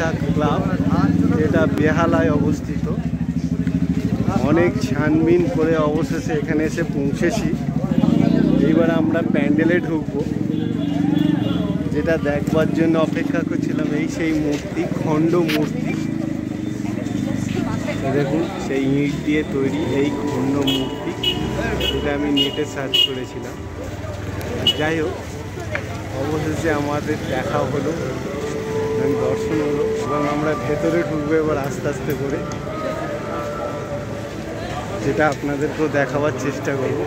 Boishakh club যেটা বেহালায় অবস্থিত। অনেক ছানবিন করে অবশেষে এখানে এসে পৌঁছেছি। এইবার আমরা প্যান্ডেলে ঢুকবো। যেটা দেখবার জন্য অপেক্ষা করছিলাম, এই সেই মূর্তি, খণ্ড মূর্তি। দেখুন, সেই ইট দিয়ে তৈরি এই খণ্ড মূর্তি। এটা আমি নেটে সার্চ করেছিলাম। যাই হোক, অবশেষে আমাদের দেখা হলো। এবং দর্শন হলো এবং আমরা ভেতরে ঢুকবো এবার আস্তে আস্তে করে যেটা আপনাদেরকেও দেখাবার চেষ্টা করব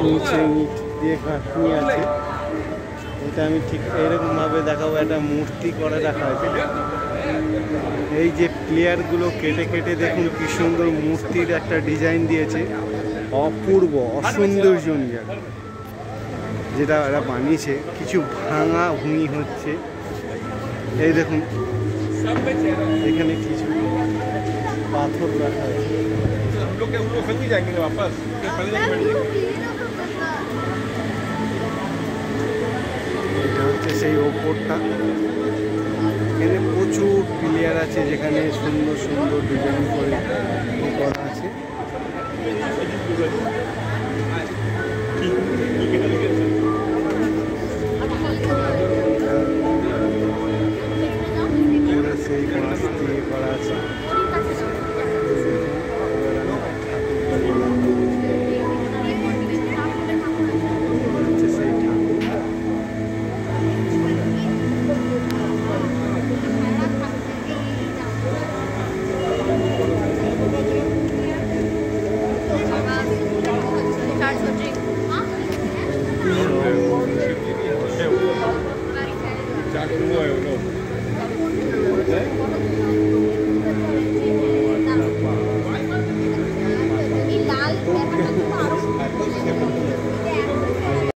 নিচে ইট দিয়ে কাটনি আছে এটা আমি ঠিক এরকমভাবে দেখাবো, একটা মূর্তি করে রাখা আছে এই যে প্লেয়ারগুলো কেটে কেটে দেখুন কি সুন্দর মূর্তির একটা ডিজাইন দিয়েছে। অপূর্ব অসৌন্দর্যনীয় যেটা এরা বানিয়েছে, কিছু ভাঙা ভুঁই হচ্ছে। এই দেখুন, এখানে কিছু পাথর রাখা আছে হচ্ছে সেই ওপরটা। এখানে প্রচুর প্লেয়ার আছে যেখানে সুন্দর সুন্দর ডিজাইন করা। March, Huh?